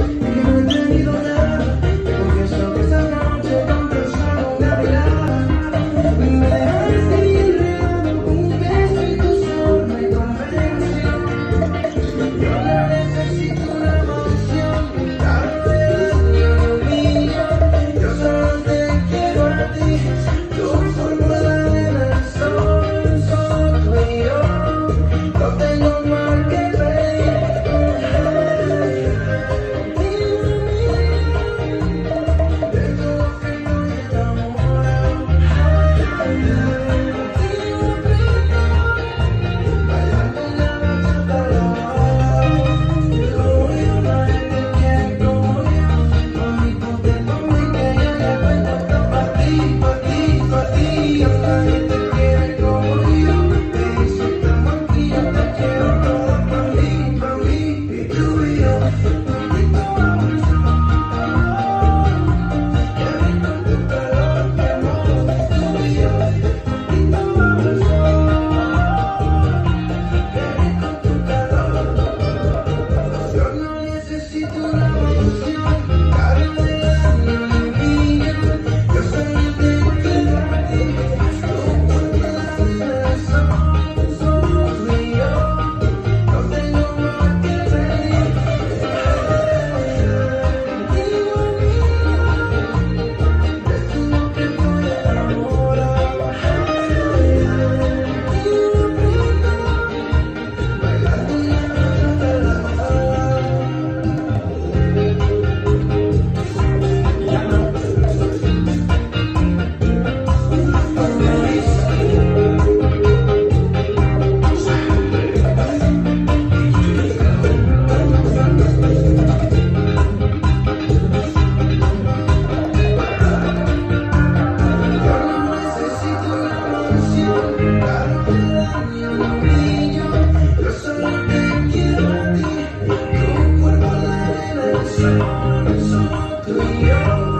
you Soy, soy tuyo.